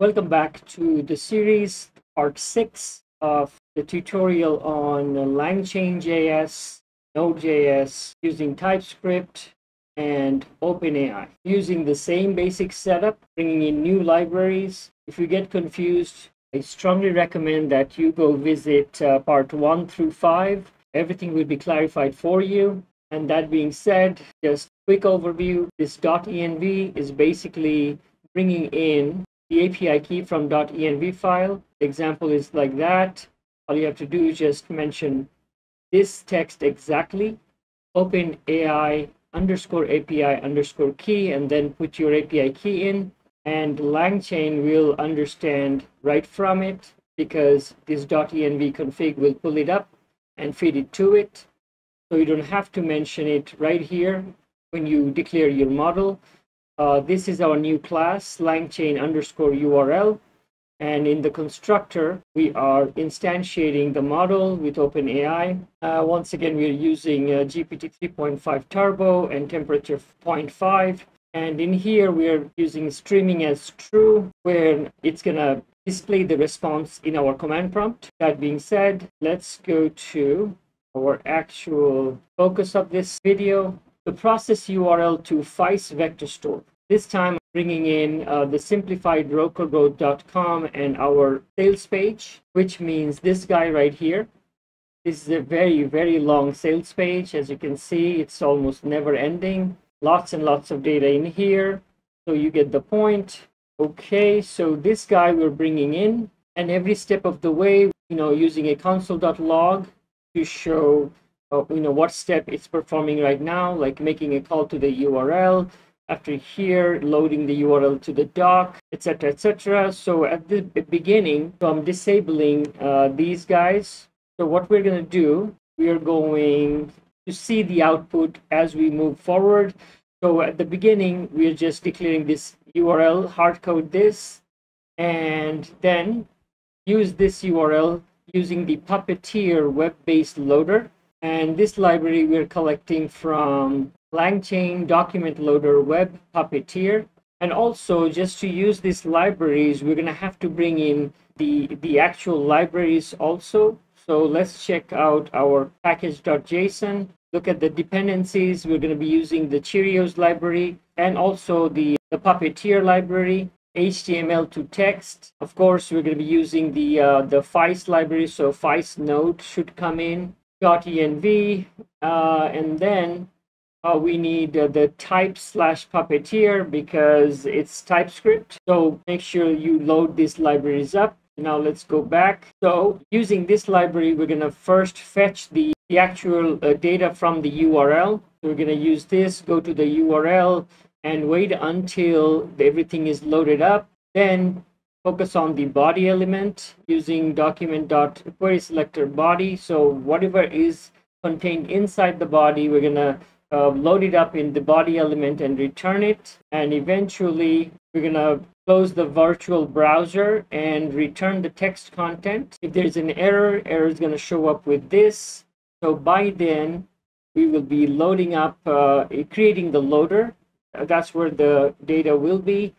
Welcome back to the series, part six of the tutorial on LangChain.js, Node.js using TypeScript and OpenAI. Using the same basic setup, bringing in new libraries. If you get confused, I strongly recommend that you go visit uh, part one through five. Everything will be clarified for you. And that being said, just quick overview. This .env is basically bringing in the API key from .env file. Example is like that. All you have to do is just mention this text exactly, open AI underscore API underscore key, and then put your API key in. And LangChain will understand right from it because this .env config will pull it up and feed it to it. So you don't have to mention it right here when you declare your model. Uh, this is our new class, langchain underscore URL. And in the constructor, we are instantiating the model with OpenAI. Uh, once again, we're using uh, GPT 3.5 Turbo and temperature 0.5. And in here, we're using streaming as true, where it's going to display the response in our command prompt. That being said, let's go to our actual focus of this video, the process URL to FAISS vector store. This time bringing in uh, the simplified localgrowth.com and our sales page, which means this guy right here. This is a very, very long sales page. As you can see, it's almost never ending. Lots and lots of data in here. So you get the point. Okay, so this guy we're bringing in and every step of the way, you know, using a console.log to show, you know, what step it's performing right now, like making a call to the URL, after here loading the url to the doc etc etc so at the beginning so i'm disabling uh, these guys so what we're going to do we are going to see the output as we move forward. So at the beginning we're just declaring this url hardcode this and then use this url using the puppeteer web-based loader and this library we're collecting from LangChain document loader web puppeteer. And also just to use these libraries, we're gonna have to bring in the, the actual libraries also. So let's check out our package.json. Look at the dependencies. We're gonna be using the Cheerios library and also the, the puppeteer library. HTML to text. Of course, we're going to be using the uh, the FAISS library, so FAISS node should come in. .env, uh, and then uh, we need uh, the type slash puppeteer because it's TypeScript. So make sure you load these libraries up. Now let's go back. So using this library, we're going to first fetch the, the actual uh, data from the URL. So we're going to use this, go to the URL and wait until everything is loaded up. Then focus on the body element using document.query selector body. So whatever is contained inside the body, we're going to uh, load it up in the body element and return it. And eventually we're gonna close the virtual browser and return the text content. If there's an error, error is gonna show up with this. So by then we will be loading up, uh, creating the loader. That's where the data will be.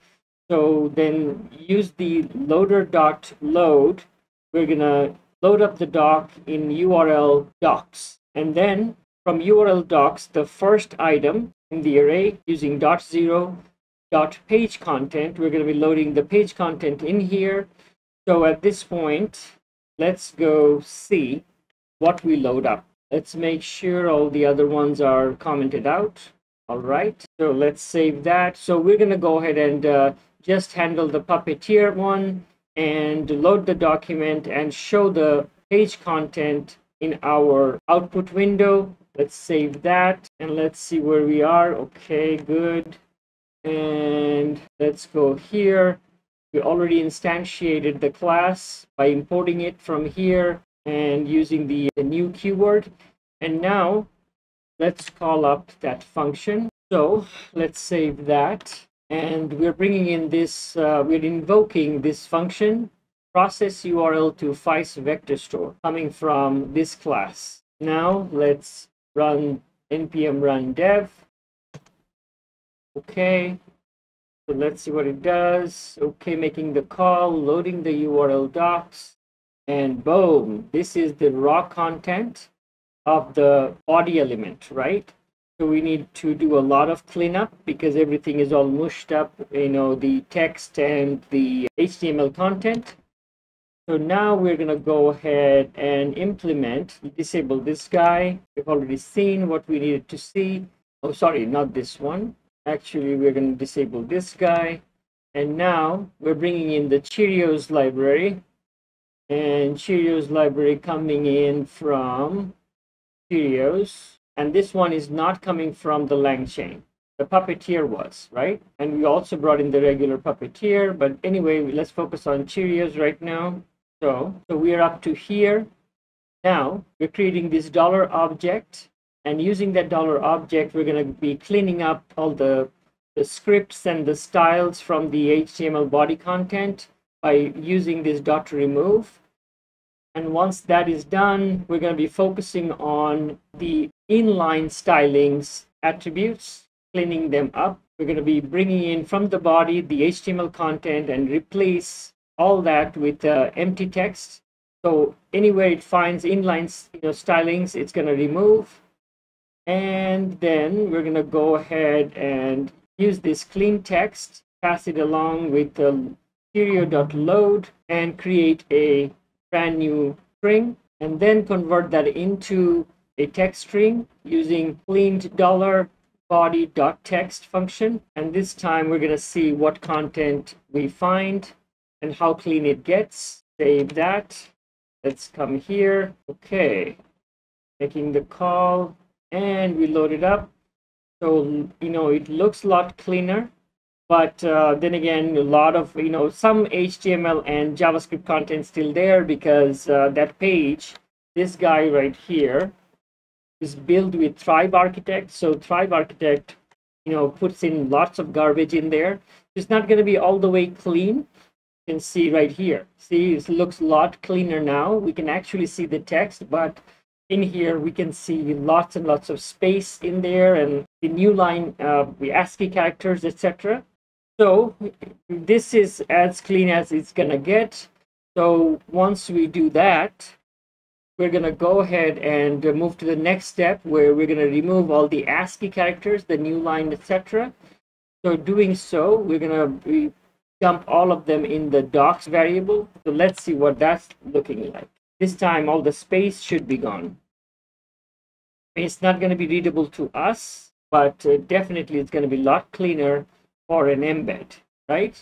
So then use the loader.load. We're gonna load up the doc in URL docs. And then from URL docs the first item in the array using dot zero dot page content. We're going to be loading the page content in here. So at this point, let's go see what we load up. Let's make sure all the other ones are commented out. All right, so let's save that. So we're going to go ahead and uh, just handle the puppeteer one and load the document and show the page content in our output window. Let's save that and let's see where we are. Okay, good. And let's go here. We already instantiated the class by importing it from here and using the, the new keyword. And now let's call up that function. So let's save that. And we're bringing in this, uh, we're invoking this function, process URL to FAISS vector store coming from this class. Now let's run npm run dev. Okay, So let's see what it does. Okay, making the call, loading the URL docs, and boom, this is the raw content of the body element, right? So we need to do a lot of cleanup because everything is all mushed up, you know, the text and the HTML content. So now we're going to go ahead and implement, disable this guy. We've already seen what we needed to see. Oh, sorry, not this one. Actually, we're going to disable this guy. And now we're bringing in the Cheerios library. And Cheerios library coming in from Cheerios. And this one is not coming from the LangChain. The Puppeteer was, right? And we also brought in the regular Puppeteer. But anyway, let's focus on Cheerios right now. So, so we're up to here. Now we're creating this dollar object and using that dollar object, we're going to be cleaning up all the, the scripts and the styles from the HTML body content by using this dot remove. And once that is done, we're going to be focusing on the inline stylings attributes, cleaning them up. We're going to be bringing in from the body the HTML content and replace all that with uh, empty text. So anywhere it finds inline you know, stylings, it's going to remove. And then we're going to go ahead and use this clean text, pass it along with the cheerio.load and create a brand new string and then convert that into a text string using cleaned dollar body dot text function. And this time we're going to see what content we find and how clean it gets. Save that. Let's come here. Okay. Making the call and we load it up. So, you know, it looks a lot cleaner, but uh, then again, a lot of, you know, some HTML and JavaScript content still there because uh, that page, this guy right here, is built with Thrive Architect. So Thrive Architect, you know, puts in lots of garbage in there. It's not going to be all the way clean. You can see right here. See, it looks a lot cleaner now. We can actually see the text, but in here we can see lots and lots of space in there and the new line uh, the ASCII characters etc so this is as clean as it's gonna get. So once we do that we're gonna go ahead and move to the next step where we're gonna remove all the ASCII characters the new line etc so doing so we're gonna dump all of them in the docs variable. So let's see what that's looking like. This time all the space should be gone. It's not going to be readable to us, but uh, definitely it's going to be a lot cleaner for an embed, right?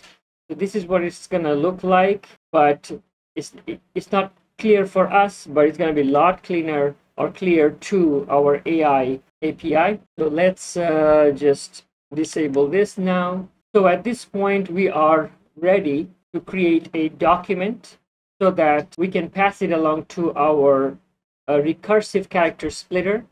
So this is what it's going to look like, but it's, it's not clear for us, but it's going to be a lot cleaner or clear to our AI API. So let's uh, just disable this now. So at this point, we are ready to create a document so that we can pass it along to our uh, recursive character splitter.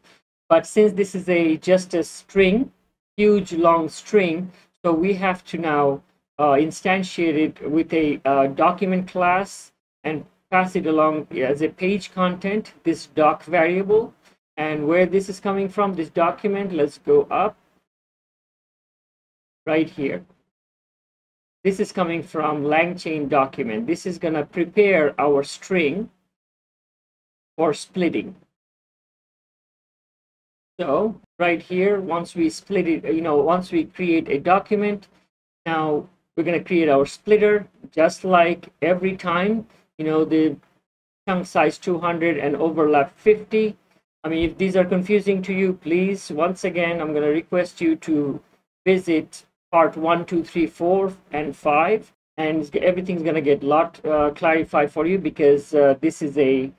But since this is a just a string, huge long string, so we have to now uh, instantiate it with a uh, document class and pass it along as a page content, this doc variable. And where this is coming from, this document, let's go up right here. This is coming from LangChain document. This is going to prepare our string for splitting. So right here, once we split it, you know, once we create a document, now we're going to create our splitter just like every time, you know, the chunk size 200 and overlap 50. I mean, if these are confusing to you, please, once again, I'm going to request you to visit part one, two, three, four, and five, and everything's gonna get a lot uh, clarified for you because uh, this is a,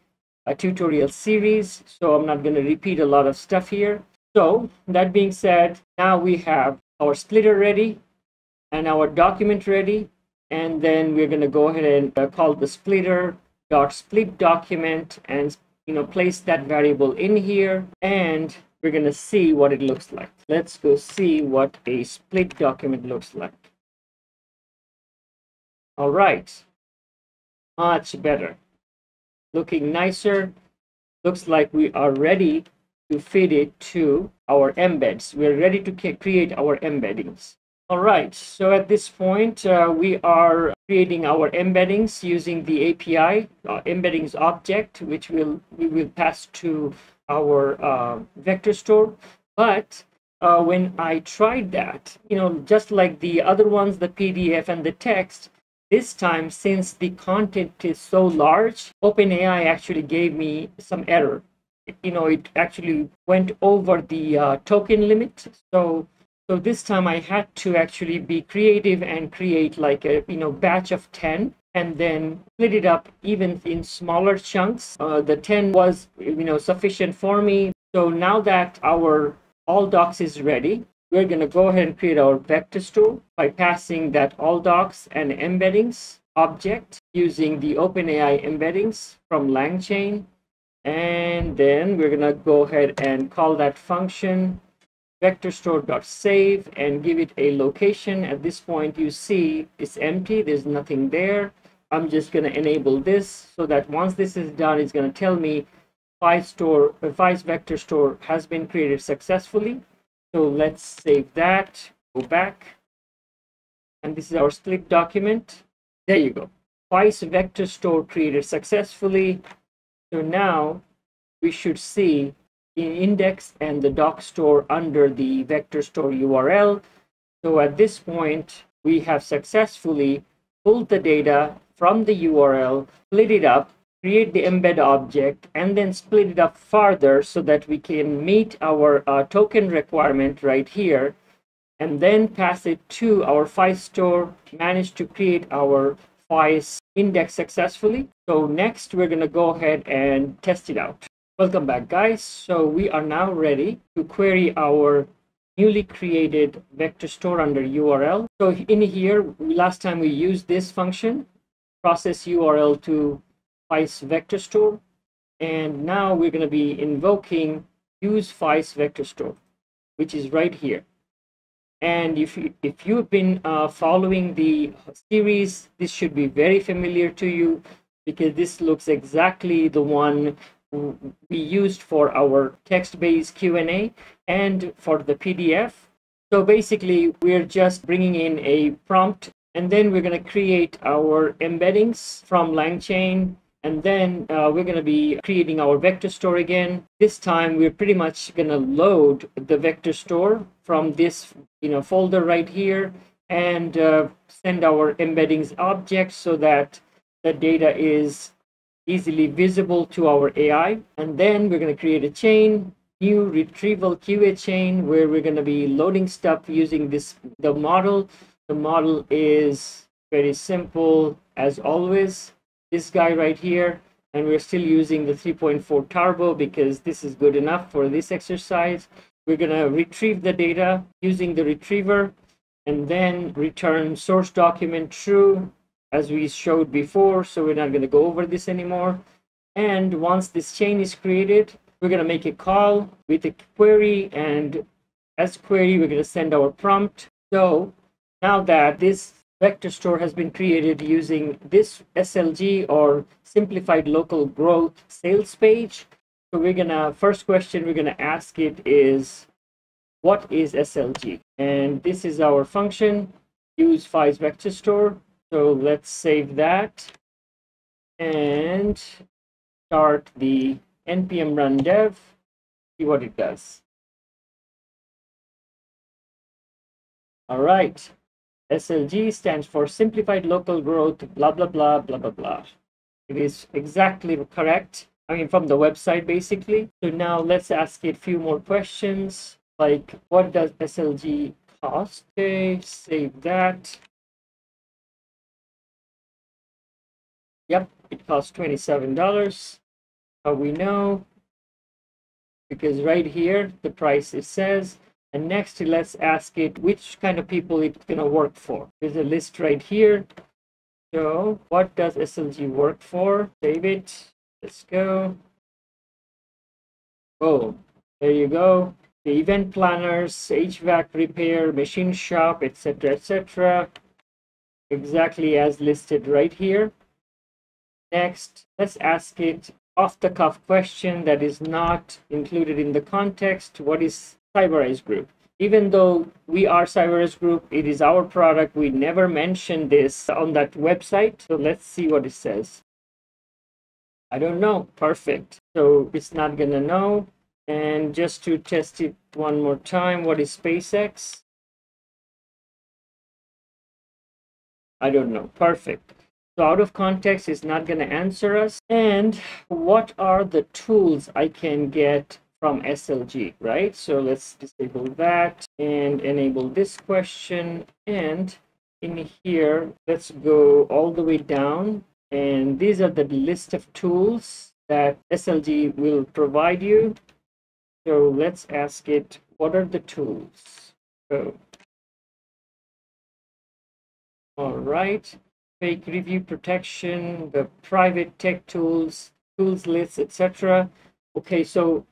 a tutorial series, so I'm not gonna repeat a lot of stuff here. So that being said, now we have our splitter ready and our document ready, and then we're gonna go ahead and uh, call the splitter dot split document and you know place that variable in here and we're going to see what it looks like. Let's go see what a split document looks like. All right, much better. Looking nicer. Looks like we are ready to feed it to our embeds. We're ready to create our embeddings. All right, so at this point, uh, we are creating our embeddings using the API uh, embeddings object, which will we will pass to our uh, vector store. But uh, when I tried that, you know, just like the other ones, the PDF and the text, this time, since the content is so large, OpenAI actually gave me some error. You know, it actually went over the uh, token limit. So so this time I had to actually be creative and create like a you know batch of 10 and then split it up even in smaller chunks. Uh, the 10 was you know sufficient for me. So now that our all docs is ready, we're going to go ahead and create our vector store by passing that all docs and embeddings object using the OpenAI embeddings from LangChain. And then we're to go ahead and call that function vector store.save and give it a location. At this point, you see it's empty. There's nothing there. I'm just going to enable this so that once this is done, it's going to tell me FAISS store, uh, FAISS vector store has been created successfully. So let's save that, go back. And this is our split document. There you go. FAISS vector store created successfully. So now we should see in index and the doc store under the vector store URL. So at this point, we have successfully pulled the data from the URL, split it up, create the embed object, and then split it up farther so that we can meet our uh, token requirement right here, and then pass it to our FAISS store, manage to create our FAISS index successfully. So next, we're going to go ahead and test it out. Welcome back guys. So we are now ready to query our newly created vector store under URL. So in here, last time we used this function, process URL to FAISS vector store. And now we're going to be invoking use FAISS vector store, which is right here. And if, you, if you've been uh, following the series, this should be very familiar to you because this looks exactly the one we used for our text-based Q&A and for the PDF. So basically, we're just bringing in a prompt, and then we're going to create our embeddings from LangChain, and then uh, we're going to be creating our vector store again. This time, we're pretty much going to load the vector store from this you know, folder right here and uh, send our embeddings object so that the data is easily visible to our AI. And then we're going to create a chain, new retrieval QA chain, where we're going to be loading stuff using this the model. The model is very simple as always. This guy right here, and we're still using the 3.4 turbo because this is good enough for this exercise. We're going to retrieve the data using the retriever and then return source document true as we showed before, so we're not going to go over this anymore. And once this chain is created, we're going to make a call with a query, and as query, we're going to send our prompt. So now that this vector store has been created using this SLG or simplified local growth sales page, so we're to, first question we're to ask it is, what is SLG? And this is our function, use FAISS vector store. So let's save that and start the npm run dev, see what it does. All right, SLG stands for Simplified Local Growth, blah, blah, blah, blah, blah, blah. It is exactly correct. I mean, from the website, basically. So now let's ask it a few more questions, like what does SLG cost? Okay, save that. Yep, it costs $27. How we know? Because right here, the price it says. And next, let's ask it which kind of people it's going to work for. There's a list right here. So what does SLG work for? Save it. Let's go. Oh, there you go. The event planners, HVAC repair, machine shop, etc., etc. Exactly as listed right here. Next, let's ask it off-the-cuff question that is not included in the context. What is Cyberize Group? even though we are Cyberus Group, it is our product. We never mentioned this on that website. So let's see what it says. I don't know. Perfect. So it's not going to know. And just to test it one more time, what is SpaceX? I don't know. Perfect. So out of context is not going to answer us. And what are the tools I can get from SLG, right? So let's disable that and enable this question. And in here, let's go all the way down. And these are the list of tools that SLG will provide you. So let's ask it, what are the tools? So, all right, fake review protection, the private tech tools, tools lists, etc. Okay, so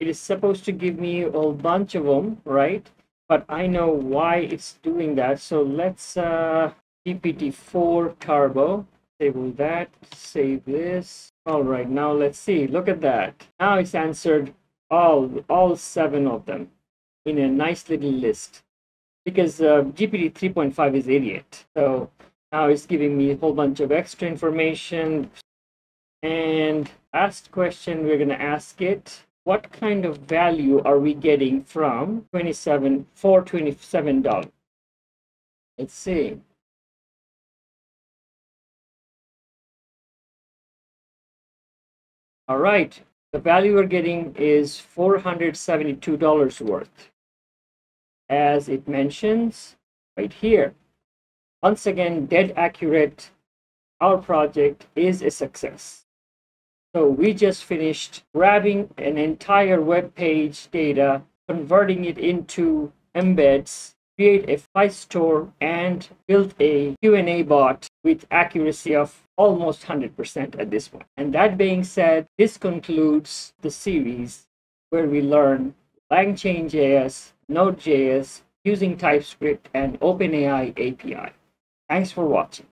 it is supposed to give me a whole bunch of them, right? But I know why it's doing that. So let's uh, GPT-4 Turbo, disable that, save this. All right, now let's see, look at that. Now it's answered all, all seven of them in a nice little list because uh, GPT 3.5 is idiot. So now it's giving me a whole bunch of extra information. And asked question, we're going to ask it what kind of value are we getting from 27 for 27 dollars? Let's see. All right the value we're getting is 472 dollars worth. As it mentions right here once again dead accurate our project is a success so we just finished grabbing an entire web page data, converting it into embeds, create a file store, and built a Q&A bot with accuracy of almost 100% at this point. And that being said, this concludes the series where we learn LangChain.js, Node.js, using TypeScript, and OpenAI API. Thanks for watching.